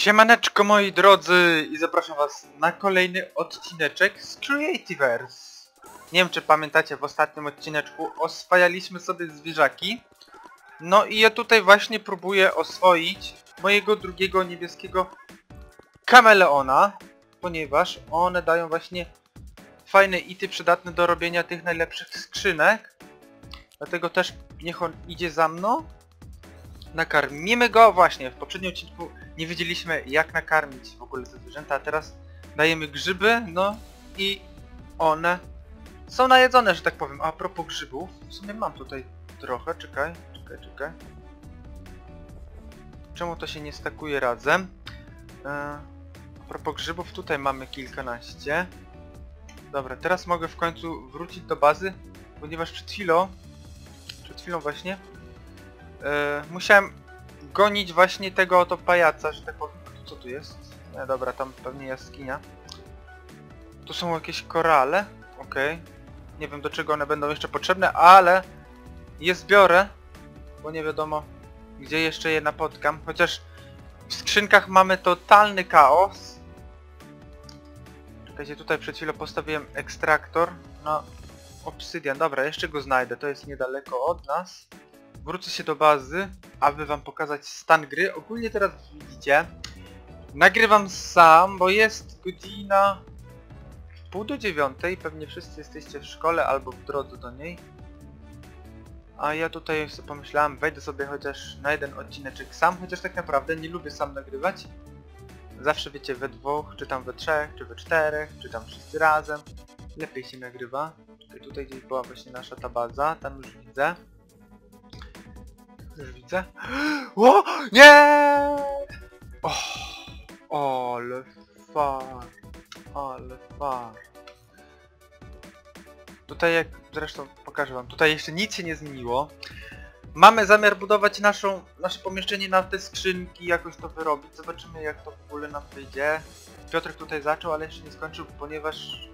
Siemaneczko moi drodzy i zapraszam was na kolejny odcineczek z Creativerse. Nie wiem czy pamiętacie w ostatnim odcineczku oswajaliśmy sobie zwierzaki. No i ja tutaj właśnie próbuję oswoić mojego drugiego niebieskiego kameleona, ponieważ one dają właśnie fajne ity przydatne do robienia tych najlepszych skrzynek. Dlatego też niech on idzie za mną. Nakarmimy go właśnie. W poprzednim odcinku nie wiedzieliśmy jak nakarmić w ogóle te zwierzęta, a teraz dajemy grzyby, no i one są najedzone, że tak powiem. A propos grzybów, w sumie mam tutaj trochę, czekaj, czekaj, czekaj. Czemu to się nie stakuje razem? E, a propos grzybów, tutaj mamy kilkanaście. Dobra, teraz mogę w końcu wrócić do bazy, ponieważ przed chwilą, przed chwilą właśnie, e, musiałem gonić właśnie tego oto pajaca, że tak powiem. Co tu jest? Nie, dobra, tam pewnie jaskinia. Tu są jakieś korale. Okej. Nie wiem do czego one będą jeszcze potrzebne, ale je zbiorę, bo nie wiadomo gdzie jeszcze je napotkam. Chociaż w skrzynkach mamy totalny chaos. Czekajcie, tutaj przed chwilą postawiłem ekstraktor na obsydian. Dobra, jeszcze go znajdę, to jest niedaleko od nas. Wrócę się do bazy, aby wam pokazać stan gry. Ogólnie teraz widzicie, nagrywam sam, bo jest godzina pół do dziewiątej. Pewnie wszyscy jesteście w szkole albo w drodze do niej. A ja tutaj sobie pomyślałem, wejdę sobie chociaż na jeden odcineczek sam, chociaż tak naprawdę nie lubię sam nagrywać. Zawsze wiecie we dwóch, czy tam we trzech, czy we czterech, czy tam wszyscy razem. Lepiej się nagrywa. Czekaj, tutaj gdzieś była właśnie nasza ta baza, tam już widzę. Widzę. O! Nie! O, ale far. Ale far. Tutaj jak zresztą pokażę wam, tutaj jeszcze nic się nie zmieniło. Mamy zamiar budować naszą, nasze pomieszczenie na te skrzynki, jakoś to wyrobić. Zobaczymy jak to w ogóle nam wyjdzie. Piotrek tutaj zaczął, ale jeszcze nie skończył, ponieważ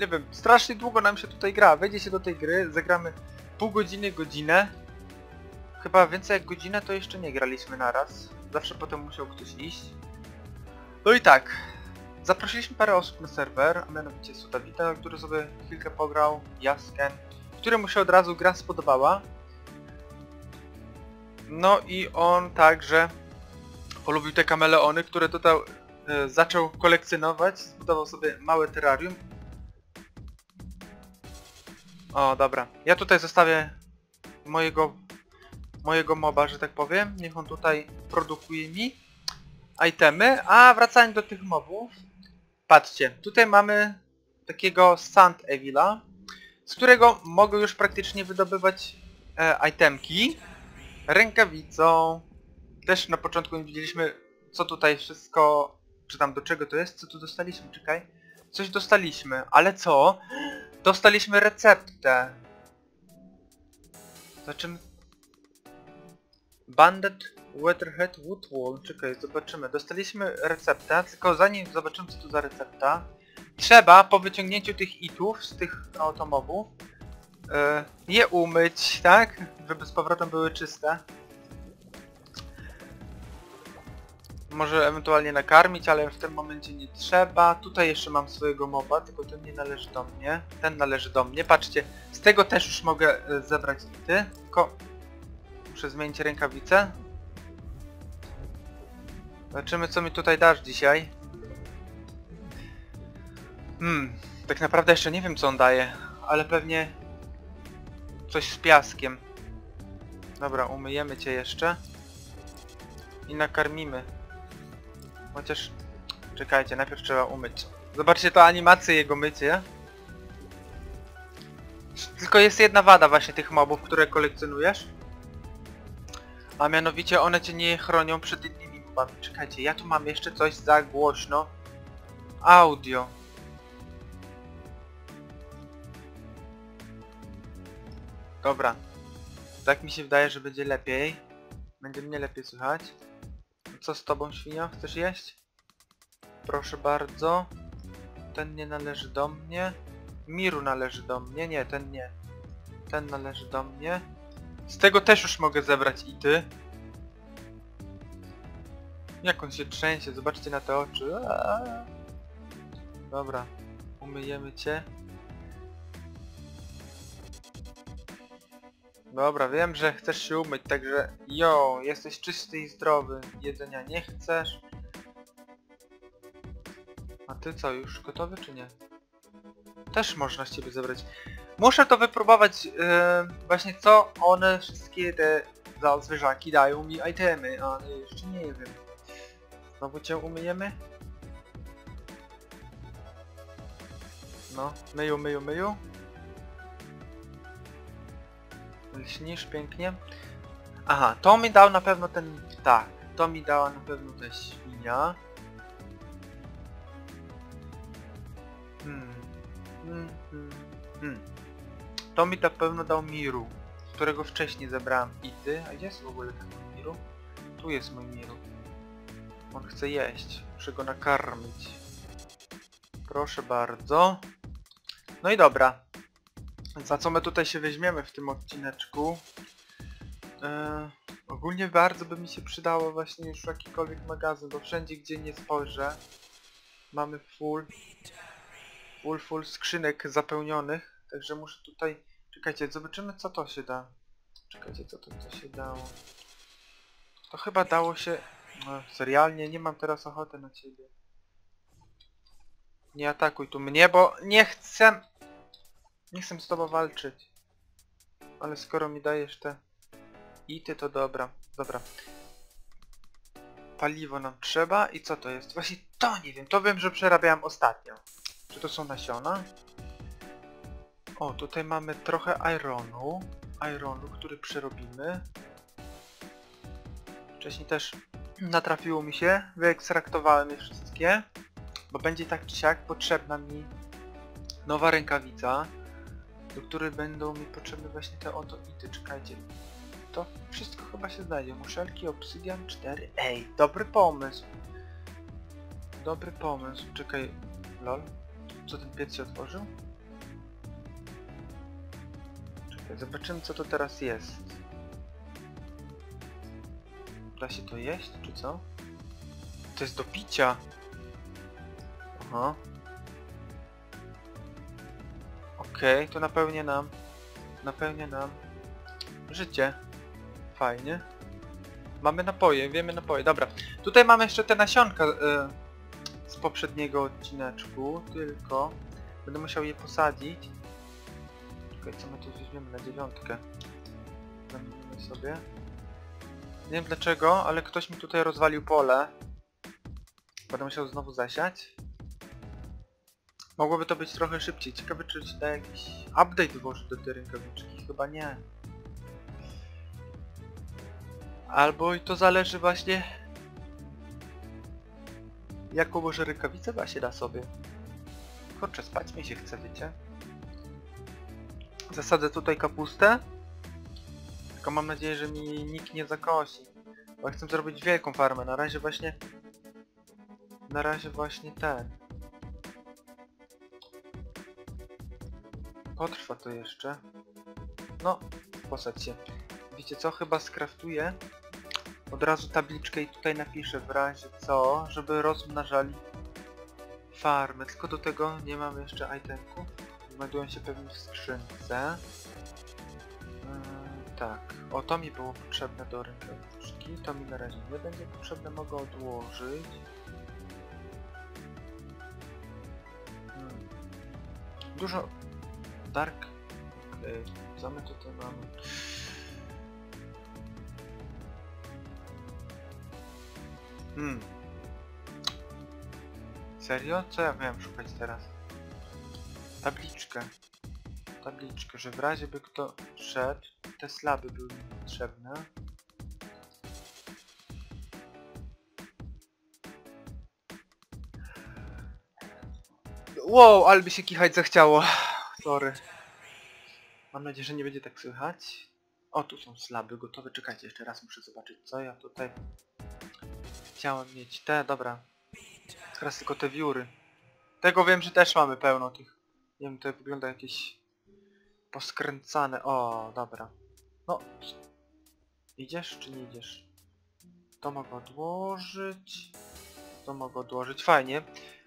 nie wiem, strasznie długo nam się tutaj gra. Wejdzie się do tej gry, zagramy pół godziny, godzinę. Chyba więcej jak godzinę to jeszcze nie graliśmy naraz. Zawsze potem musiał ktoś iść. No i tak. Zaprosiliśmy parę osób na serwer, a mianowicie Sudawita, który sobie chwilkę pograł, Jasken, któremu się od razu gra spodobała. No i on także polubił te kameleony, które tutaj e, zaczął kolekcjonować, zbudował sobie małe terrarium. O, dobra. Ja tutaj zostawię mojego mojego moba, że tak powiem. Niech on tutaj produkuje mi itemy. A wracając do tych mobów. Patrzcie, tutaj mamy takiego Sand Evila, z którego mogę już praktycznie wydobywać e, itemki. Rękawicą. Też na początku nie widzieliśmy co tutaj wszystko, czy tam do czego to jest. Co tu dostaliśmy? Czekaj. Coś dostaliśmy, ale co? Dostaliśmy receptę. Zobaczymy Banded Weatherhead Woodwall. Czekaj, zobaczymy. Dostaliśmy receptę, tylko zanim zobaczymy co to za recepta, trzeba po wyciągnięciu tych itów z tych automobów yy, je umyć, tak? Żeby z powrotem były czyste. Może ewentualnie nakarmić, ale w tym momencie nie trzeba. Tutaj jeszcze mam swojego moba, tylko ten nie należy do mnie. Ten należy do mnie. Patrzcie, z tego też już mogę e, zebrać ity, tylko Muszę zmienić rękawice. Zobaczymy co mi tutaj dasz dzisiaj. Hmm, tak naprawdę jeszcze nie wiem co on daje, ale pewnie coś z piaskiem. Dobra, umyjemy cię jeszcze. I nakarmimy. Chociaż... Czekajcie, najpierw trzeba umyć. Zobaczcie to animację jego mycie. Tylko jest jedna wada właśnie tych mobów, które kolekcjonujesz. A mianowicie one cię nie chronią przed innymi mobami. Czekajcie, ja tu mam jeszcze coś za głośno. Audio. Dobra. Tak mi się wydaje, że będzie lepiej. Będzie mnie lepiej słychać. Co z tobą, świnio? Chcesz jeść? Proszę bardzo. Ten nie należy do mnie. Miru należy do mnie. Nie, ten nie. Ten należy do mnie. Z tego też już mogę zebrać ity. Jak on się trzęsie, zobaczcie na te oczy. Aaaa. Dobra, umyjemy cię. Dobra, wiem, że chcesz się umyć, także jo, jesteś czysty i zdrowy. Jedzenia nie chcesz. A ty co, już gotowy czy nie? Też można z ciebie zebrać. Muszę to wypróbować e, właśnie co one wszystkie te za zwierzaki dają mi itemy, ale jeszcze nie wiem. Znowu cię umyjemy? No, myju, myju, myju. Lśnisz pięknie. Aha, to mi dał na pewno ten... Tak, to mi dała na pewno ta świnia. Hmm. Hmm, hmm, hmm. To mi na pewno dał Miru, którego wcześniej zebrałem. I ty? A gdzie jest w ogóle ten Miru? Tu jest mój Miru. On chce jeść. Muszę go nakarmić. Proszę bardzo. No i dobra. Za co my tutaj się weźmiemy w tym odcineczku? Eee, ogólnie bardzo by mi się przydało właśnie już jakikolwiek magazyn, bo wszędzie gdzie nie spojrzę mamy full full full skrzynek zapełnionych, także muszę tutaj czekajcie, zobaczymy co to się da. Czekajcie, co to co się dało. To chyba dało się no, serialnie, nie mam teraz ochoty na ciebie. Nie atakuj tu mnie, bo nie chcę nie chcę z tobą walczyć. Ale skoro mi dajesz te ity, to dobra. Dobra. Paliwo nam trzeba i co to jest? Właśnie to nie wiem. To wiem, że przerabiałem ostatnio. Czy to są nasiona? O, tutaj mamy trochę ironu. Ironu, który przerobimy. Wcześniej też natrafiło mi się. Wyekstraktowałem je wszystkie. Bo będzie tak czy siak potrzebna mi nowa rękawica do których będą mi potrzebne właśnie te oto ity, czekajcie. To wszystko chyba się znajdzie. Muszelki, obsydian 4. Ej, dobry pomysł. Dobry pomysł. Czekaj, lol. Co ten piec się otworzył? Zobaczymy co to teraz jest. Da się to jeść, czy co? To jest do picia. Aha. Okej, okay, to napełnia nam... Napełnia nam... Życie. Fajnie. Mamy napoje, wiemy napoje. Dobra. Tutaj mamy jeszcze te nasionka y, z poprzedniego odcineczku, tylko... Będę musiał je posadzić. Co my tu weźmiemy na dziewiątkę? Zamówimy sobie. Nie wiem dlaczego, ale ktoś mi tutaj rozwalił pole. Będę musiał znowu zasiać. Mogłoby to być trochę szybciej. Ciekawe czy się da jakiś update włożyć do tej rękawiczki. Chyba nie. Albo i to zależy właśnie jaką może rękawicę da się da sobie. Kurczę, spać mi się chce, wiecie? Zasadzę tutaj kapustę. Tylko mam nadzieję, że mi nikt nie zakosi. Bo chcę zrobić wielką farmę. Na razie właśnie... Na razie właśnie ten. Potrwa to jeszcze. No, posadź się. Wiecie co? Chyba skraftuję od razu tabliczkę i tutaj napiszę w razie co, żeby rozmnażali farmy. Tylko do tego nie mamy jeszcze itemków. Znajdują się pewnie w skrzynce. Yy, tak. O, to mi było potrzebne do rękawiczki. To mi na razie nie będzie potrzebne. Mogę odłożyć. Hmm. Dużo Dark. Okay. co my tutaj mamy? Hmm. Serio? Co ja miałem szukać teraz? Tabliczkę. Tabliczkę, że w razie by kto szedł, te slaby były mi potrzebne. Wow, ale by się kichać zachciało. Sorry. Mam nadzieję, że nie będzie tak słychać. O, tu są slaby gotowe. Czekajcie, jeszcze raz muszę zobaczyć, co ja tutaj... Chciałem mieć te, dobra. Teraz tylko te wióry. Tego wiem, że też mamy pełno tych. Nie wiem, to wygląda jakieś... Poskręcane. O, dobra. No. Idziesz czy nie idziesz? To mogę odłożyć. To mogę odłożyć. Fajnie.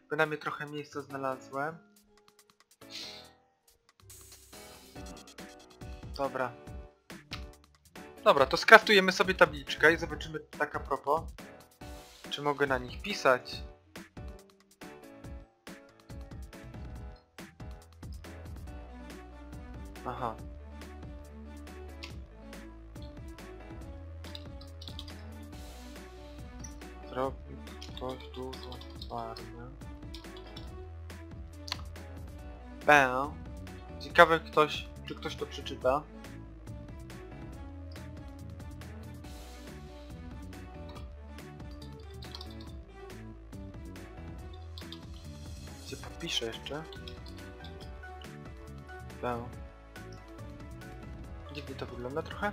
Bynajmniej trochę miejsca znalazłem. Dobra. Dobra, to skraftujemy sobie tabliczkę i zobaczymy tak a propos. Czy mogę na nich pisać? Aha. Zrobi ktoś dużo farmy. Bę. Ciekawe ktoś, czy ktoś to przeczyta. Gdzie jeszcze? Bę. Dziwnie to wygląda trochę.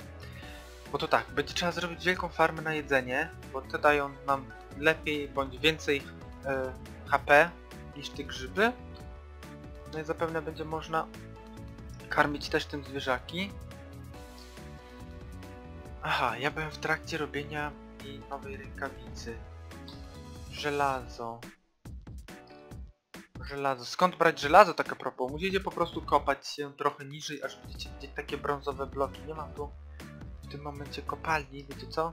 Bo to tak, będzie trzeba zrobić wielką farmę na jedzenie, bo te dają nam lepiej bądź więcej e, HP niż te grzyby. No i zapewne będzie można karmić też tym zwierzaki. Aha, ja byłem w trakcie robienia mi nowej rękawicy. Żelazo. Żelazo. Skąd brać żelazo tak a propos? Musicie po prostu kopać się trochę niżej, aż będziecie widzieć takie brązowe bloki. Nie mam tu w tym momencie kopalni, wiecie co?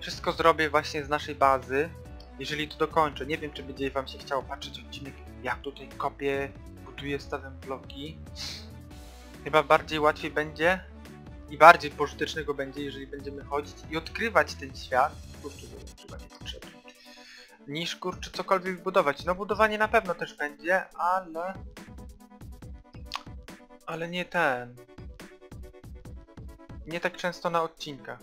Wszystko zrobię właśnie z naszej bazy. Jeżeli to dokończę, nie wiem czy będzie wam się chciało patrzeć odcinek jak tutaj kopię, buduję, stawiam bloki. Chyba bardziej łatwiej będzie i bardziej pożytecznego będzie, jeżeli będziemy chodzić i odkrywać ten świat. Kurczę, to chyba nie potrzebne. Niż kurczę cokolwiek budować. No budowanie na pewno też będzie, ale... Ale nie ten. Nie tak często na odcinkach.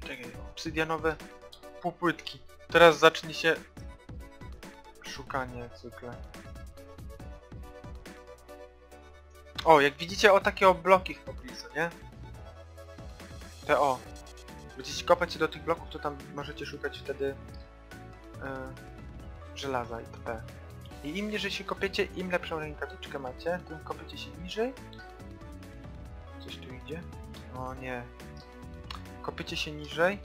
Czekaj, obsydianowe półpłytki. Teraz zacznie się szukanie zwykle. O, jak widzicie, o takie o bloki w pobliżu, nie? Te o. Będziecie kopać się do tych bloków, to tam możecie szukać wtedy żelaza itp. I im niżej się kopiecie, im lepszą rękawiczkę macie, tym kopiecie się niżej. Coś tu idzie? O nie. Kopiecie się niżej.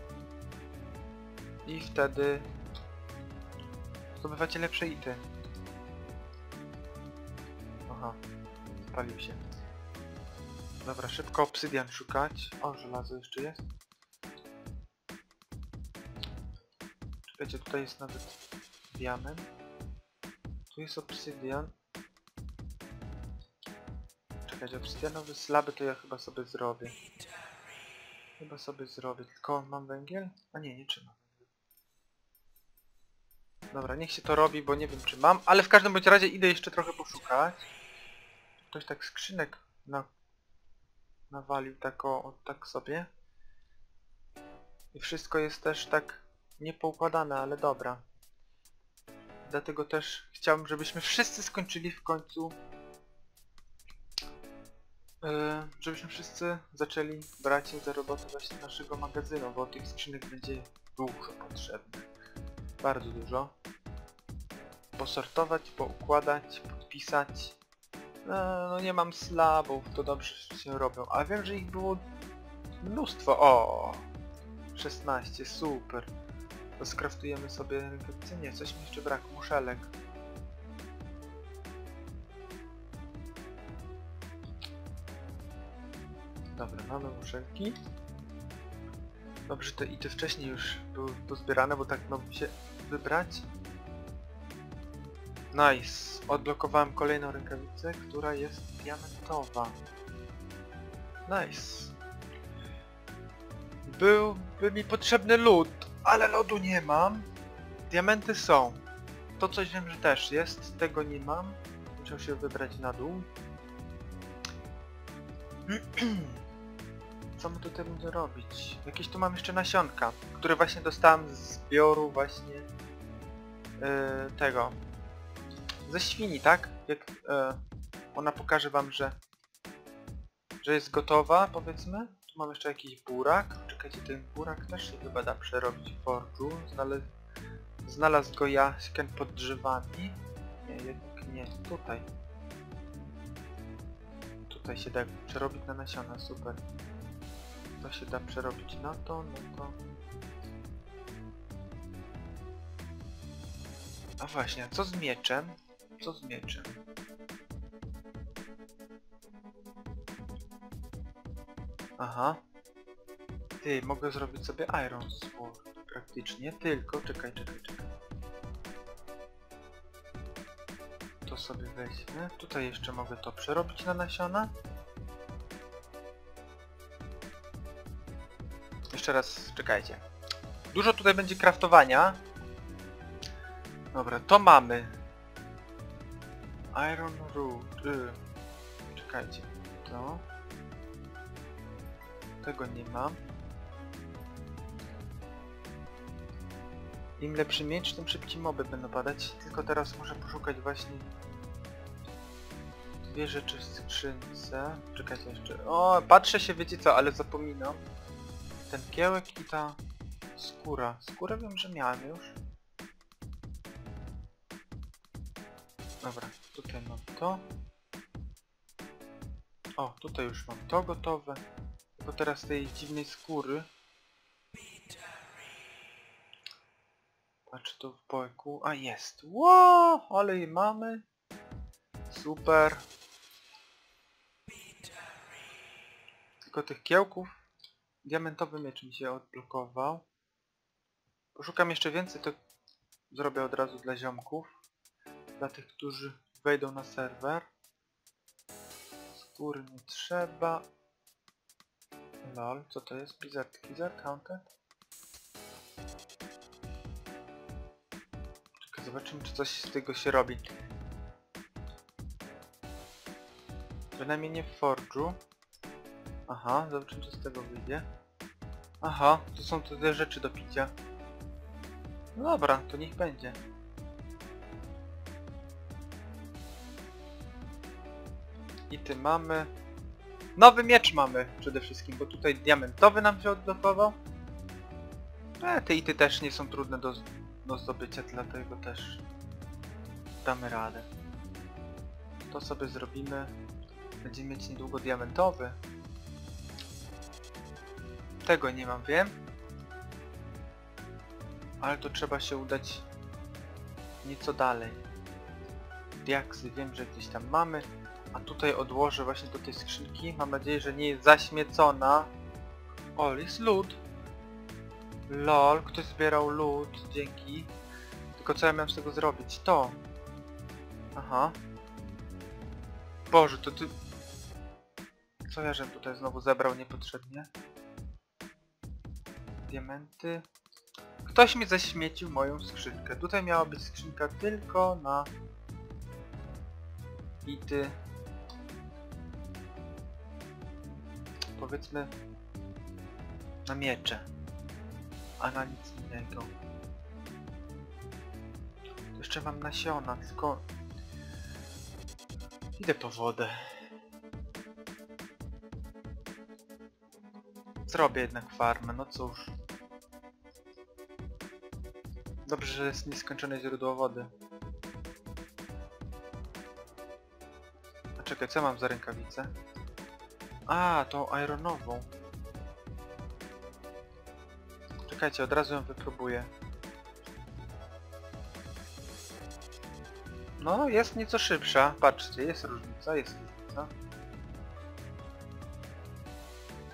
I wtedy zdobywacie lepsze ity. Aha. Spalił się. Dobra, szybko obsydian szukać. O, żelazo jeszcze jest. Czekajcie, tutaj jest nawet diament. Tu jest obsydian. Czekajcie, obsydianowe slaby to ja chyba sobie zrobię. Chyba sobie zrobię, tylko mam węgiel? A nie, nie trzymam. Dobra, niech się to robi, bo nie wiem czy mam, ale w każdym bądź razie idę jeszcze trochę poszukać. Ktoś tak skrzynek na... nawalił tak o, o, tak sobie. I wszystko jest też tak niepoukładane, ale dobra. Dlatego też chciałbym, żebyśmy wszyscy skończyli w końcu Yy, żebyśmy wszyscy zaczęli brać się za robotę właśnie naszego magazynu, bo tych skrzynek będzie dużo potrzebnych. Bardzo dużo. Posortować, poukładać, podpisać. No, no nie mam slabów, to dobrze się robią, a wiem, że ich było mnóstwo. O, 16, super. To skraftujemy sobie rękawice? Nie, coś mi jeszcze brak, muszelek. Dobra, mamy muszelki. Dobrze, te ity wcześniej już były pozbierane, bo tak mogłem się wybrać. Nice. Odblokowałem kolejną rękawicę, która jest diamentowa. Nice. Byłby mi potrzebny lód, ale lodu nie mam. Diamenty są. To coś wiem, że też jest, tego nie mam. Muszę się wybrać na dół. Co my tutaj będę robić? Jakieś tu mam jeszcze nasionka, które właśnie dostałem z zbioru właśnie yy, tego ze świni, tak? Jak yy, ona pokaże wam, że że jest gotowa, powiedzmy. Tu mam jeszcze jakiś burak markecie ten burak też się chyba da przerobić w forżu. Znalaz... Znalazł go Jaśken pod drzewami. Nie, jednak nie, tutaj. Tutaj się da przerobić na nasiona, super. To się da przerobić na to, no to... A właśnie, a co z mieczem? Co z mieczem? Aha, ty, mogę zrobić sobie Iron Sword praktycznie, tylko czekaj, czekaj, czekaj. To sobie weźmie. Tutaj jeszcze mogę to przerobić na nasiona. Jeszcze raz, czekajcie. Dużo tutaj będzie kraftowania. Dobra, to mamy. Iron Root. Y. Czekajcie. To. Tego nie mam. Im lepszy miecz, tym szybciej moby będą padać. Tylko teraz muszę poszukać właśnie dwie rzeczy w skrzynce. Czekajcie jeszcze. O, patrzę się, wiecie co, ale zapominam. Ten kiełek i ta skóra. Skórę wiem, że miałem już. Dobra, tutaj mam to. O, tutaj już mam to gotowe. Tylko teraz tej dziwnej skóry. Patrz tu w boku. A jest. Ło, ale jej mamy. Super. Tylko tych kiełków. Diamentowy miecz mi się odblokował. Poszukam jeszcze więcej, to zrobię od razu dla ziomków. Dla tych, którzy wejdą na serwer. Skóry nie trzeba. Lol, co to jest? Blizzard Blizzard Counter? Zobaczymy czy coś z tego się robi. Bynajmniej nie w Forge'u. Aha, zobaczymy co z tego wyjdzie. Aha, to są te rzeczy do picia. Dobra, to niech będzie. I mamy. Nowy miecz mamy przede wszystkim, bo tutaj diamentowy nam się odblokował. E, te ity też nie są trudne do, do zdobycia, dlatego też damy radę. To sobie zrobimy. Będziemy mieć niedługo diamentowy. Tego nie mam, wiem. Ale to trzeba się udać nieco dalej. Diaksy wiem, że gdzieś tam mamy. A tutaj odłożę właśnie do tej skrzynki. Mam nadzieję, że nie jest zaśmiecona. O, jest lód. Lol, ktoś zbierał lód, dzięki. Tylko co ja miałem z tego zrobić? To. Aha. Boże, to ty... Co ja żem tutaj znowu zebrał niepotrzebnie? Diamenty. Ktoś mi zaśmiecił moją skrzynkę. Tutaj miała być skrzynka tylko na... Ity. Powiedzmy... Na miecze. A na nic innego. Jeszcze mam nasiona, tylko... Idę po wodę. Zrobię jednak farmę, no cóż. Dobrze, że jest nieskończone źródło wody. A czekaj, co mam za rękawicę? A, tą ironową. Czekajcie, od razu ją wypróbuję. No, jest nieco szybsza. Patrzcie, jest różnica, jest różnica.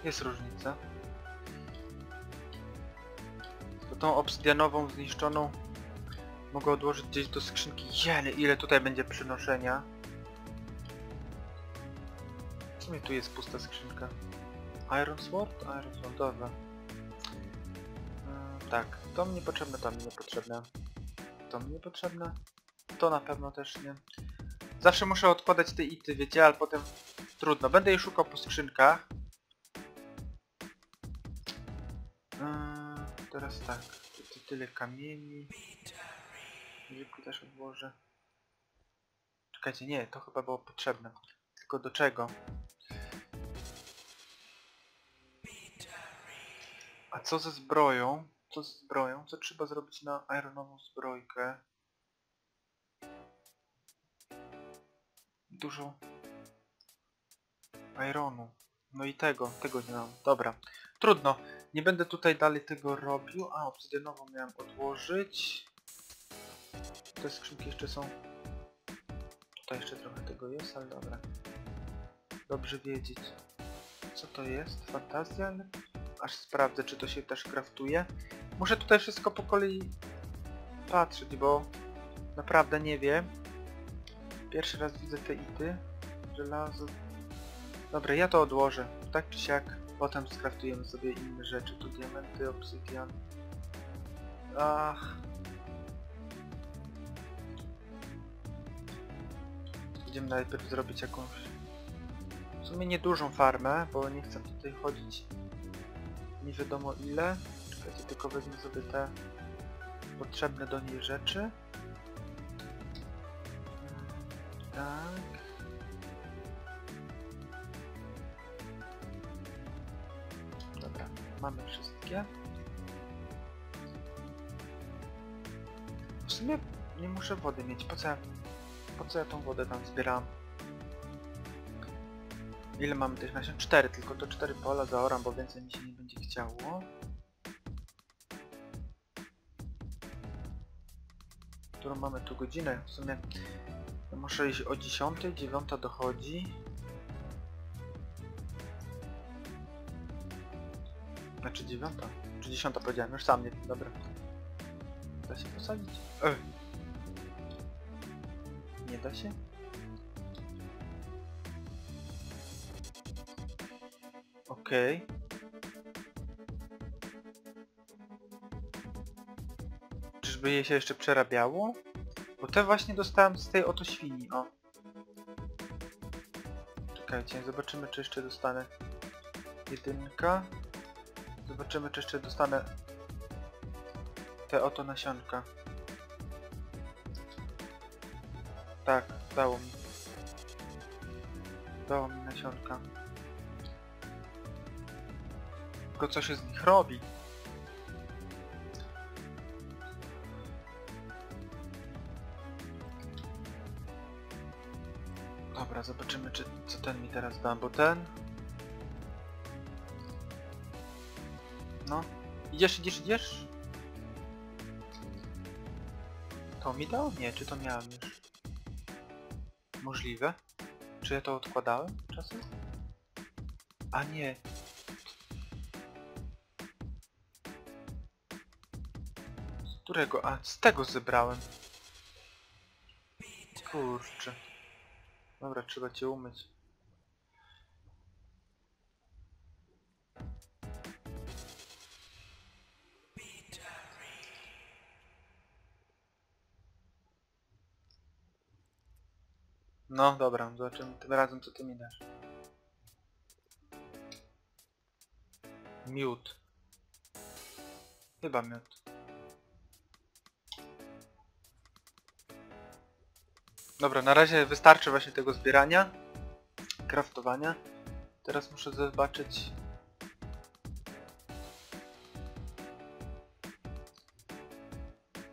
Jest różnica. To tą obsydianową zniszczoną mogę odłożyć gdzieś do skrzynki. Jeny, ile tutaj będzie przynoszenia. Co mi tu jest pusta skrzynka? Iron Sword? Iron Sword, dobra. Tak, to mi niepotrzebne, to mi niepotrzebne. To mi niepotrzebne. To na pewno też nie. Zawsze muszę odkładać te ity, wiecie, ale potem trudno. Będę je szukał po skrzynkach. Eee, teraz tak, tyle kamieni. Wilku też odłożę. Czekajcie, nie, to chyba było potrzebne. Tylko do czego? A co ze zbroją? Co ze zbroją? Co trzeba zrobić na ironową zbrojkę? Dużo ironu. No i tego, tego nie mam. Dobra. Trudno. Nie będę tutaj dalej tego robił. A, obsydianową miałem odłożyć. Te skrzynki jeszcze są... Tutaj jeszcze trochę tego jest, ale dobra. Dobrze wiedzieć. Co to jest? Fantazja? Aż sprawdzę, czy to się też kraftuje. Muszę tutaj wszystko po kolei patrzeć, bo naprawdę nie wiem. Pierwszy raz widzę te ity. Żelazo. Dobra, ja to odłożę. Tak czy siak. Potem skraftujemy sobie inne rzeczy. Tu diamenty, obsydian. Ach. Będziemy najpierw zrobić jakąś... W sumie niedużą farmę, bo nie chcę tutaj chodzić nie wiadomo ile. Czekajcie, tylko wezmę sobie te potrzebne do niej rzeczy. Mm, Tak. Dobra, mamy wszystkie. W sumie nie muszę wody mieć. Po co po co ja tą wodę tam zbieram? Ile mamy tych nasion? 4, tylko to 4 pola zaoram, bo więcej mi się nie będzie chciało. Którą mamy tu godzinę? W sumie muszę iść o 10, 9 dochodzi. Znaczy 9? Czy 10 powiedziałem? Już sam nie wiem, dobra. Da się posadzić? Ech. Nie da się? Okej. Czyżby je się jeszcze przerabiało? Bo te właśnie dostałem z tej oto świni, o. Czekajcie, zobaczymy czy jeszcze dostanę jedynka. Zobaczymy czy jeszcze dostanę te oto nasionka. Tak, dało mi. Dało mi nasionka. Tylko co się z nich robi? Dobra, zobaczymy czy, co ten mi teraz da, bo ten... No, idziesz, idziesz, idziesz? To mi dał? Nie, czy to miałem już? Możliwe? Czy ja to odkładałem czasem? A nie, którego? A, z tego zebrałem. Kurczę. Dobra, trzeba cię umyć. No dobra, zobaczymy tym razem co ty mi dasz. Miód. Chyba miód. Dobra, na razie wystarczy właśnie tego zbierania, craftowania. Teraz muszę zobaczyć...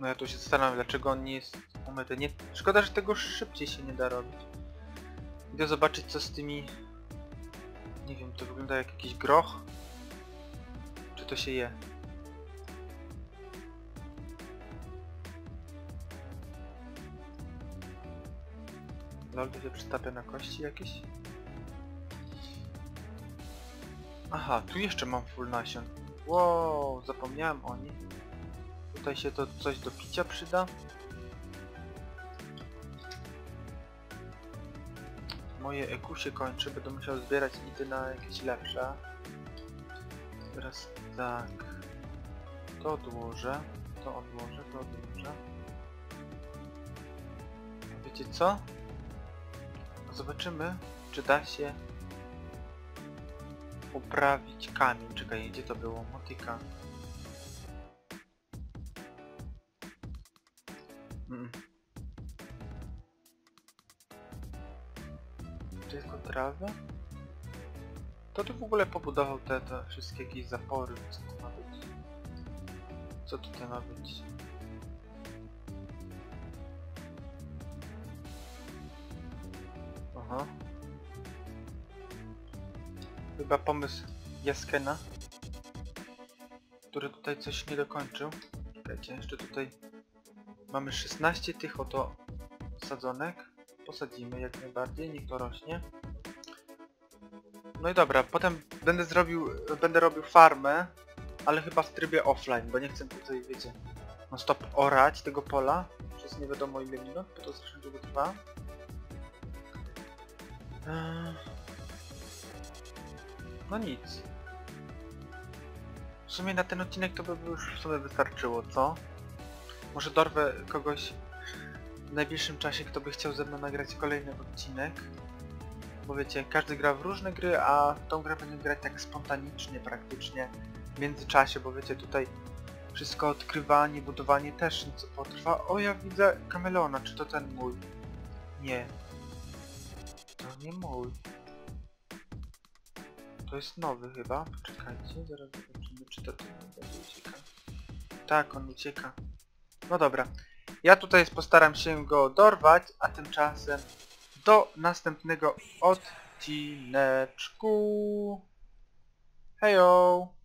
No ja tu się zastanawiam, dlaczego on nie jest umyty. Nie... Szkoda, że tego szybciej się nie da robić. Idę zobaczyć co z tymi... Nie wiem, to wygląda jak jakiś groch. Czy to się je? Lol, to się przytapia na kości jakieś? Aha, tu jeszcze mam full nasion. Wow, zapomniałem o nich. Tutaj się to coś do picia przyda. Moje EQ się kończy, będę musiał zbierać ity na jakieś lepsze. Teraz tak. To odłożę, to odłożę, to odłożę. Wiecie co? Zobaczymy, czy da się uprawić kamień. Czekaj, gdzie to było? Motyka. Mm. Tylko trawę? To tu w ogóle pobudował te, te wszystkie jakieś zapory. Co to ma być? Co tutaj ma być? Chyba pomysł Jaskena, który tutaj coś nie dokończył. Czekajcie, jeszcze tutaj Mamy 16 tych oto sadzonek. Posadzimy jak najbardziej, niech to rośnie. No i dobra, potem będę zrobił, będę robił farmę, ale chyba w trybie offline, bo nie chcę tutaj, wiecie, no stop orać tego pola przez nie wiadomo ile minut, bo to strasznie długo trwa. Eee, No nic. W sumie na ten odcinek to by już w sumie wystarczyło, co? Może dorwę kogoś w najbliższym czasie, kto by chciał ze mną nagrać kolejny odcinek. Bo wiecie, każdy gra w różne gry, a tą grę będę grać tak spontanicznie praktycznie w międzyczasie, bo wiecie, tutaj wszystko odkrywanie, budowanie też nieco potrwa. O, ja widzę kameleona, czy to ten mój? Nie. To nie mój. To jest nowy chyba. Poczekajcie, zaraz zobaczymy, czy to ten ucieka. Tak, on ucieka. No dobra. Ja tutaj postaram się go dorwać, a tymczasem do następnego odcineczku. Hejo!